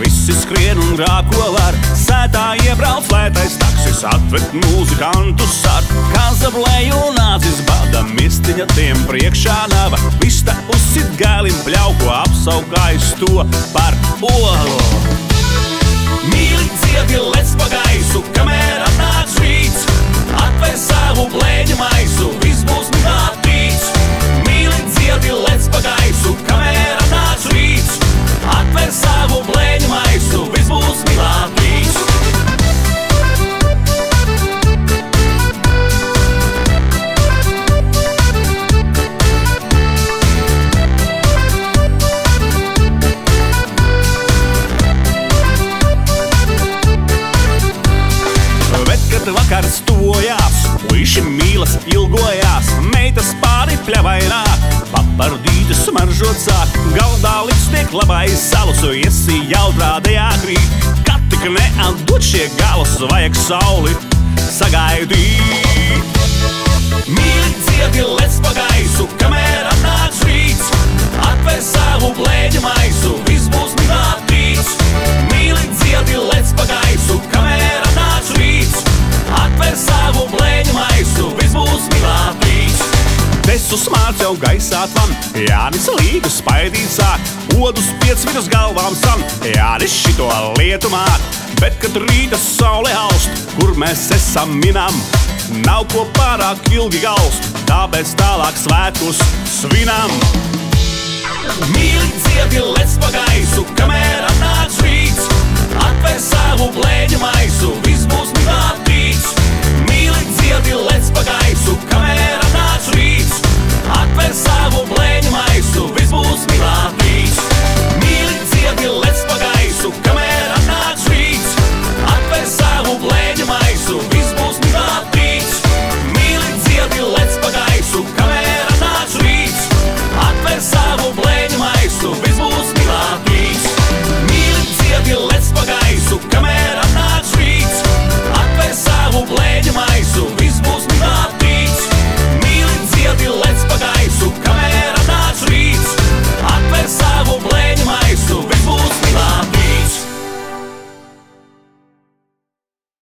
visi skrien un grāb, ko var. Sētā iebrauc lētais taksis, atved mūzikantus ar kazablēju un nācis bada mistiņa tiem priekšā nava. Vista uzsit gālim pļauko apsaukājis to par olu. Mīli dziedi, lec pa gaisu, kamēr ilgojās, meitas pāri pļavainā, papardīti smaržot sāk, galdā liks tiek labai salus, iesi jautrādajā krīt, kad tik neatdot šie galus, vajag sauli sagaidīt. Desu smārts jau gaisā tvam, Jānis līgu spaidīt sāk, odus piec vidus galvām sam, Jānis šito lietu māk, bet kad rīta saule aust, kur mēs esam minam, nav ko pārāk ilgi gaust, tāpēc tālāk svētkus svinam. Mīli dziedi, lec pa gaisu, kamēr atnāks